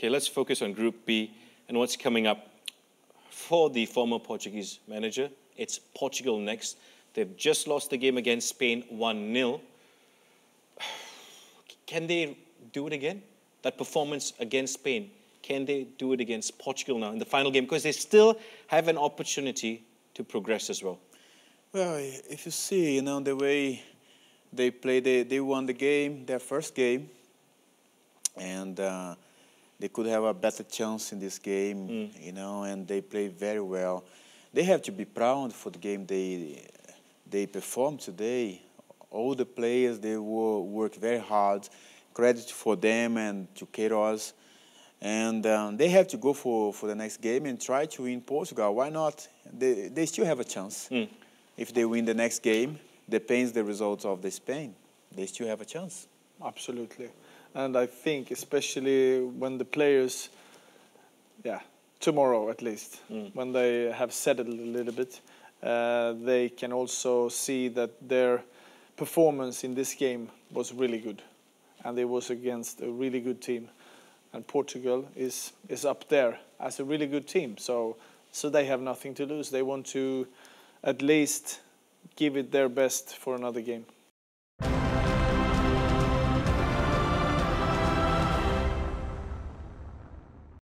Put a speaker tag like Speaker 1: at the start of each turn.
Speaker 1: Okay, let's focus on Group B and what's coming up for the former Portuguese manager. It's Portugal next. They've just lost the game against Spain 1 0. Can they do it again? That performance against Spain, can they do it against Portugal now in the final game? Because they still have an opportunity to progress as well.
Speaker 2: Well, if you see, you know, the way they played, they, they won the game, their first game, and uh, they could have a better chance in this game, mm. you know, and they play very well. They have to be proud for the game they they performed today. All the players they were work very hard. Credit for them and to Queiroz. And um, they have to go for, for the next game and try to win Portugal. Why not? They, they still have a chance. Mm. If they win the next game, depends the results of the Spain. They still have a chance.
Speaker 3: Absolutely and I think especially when the players, yeah, tomorrow at least, mm. when they have settled a little bit, uh, they can also see that their performance in this game was really good, and it was against a really good team, and Portugal is is up there as a really good team. So so they have nothing to lose. They want to at least give it their best for another game.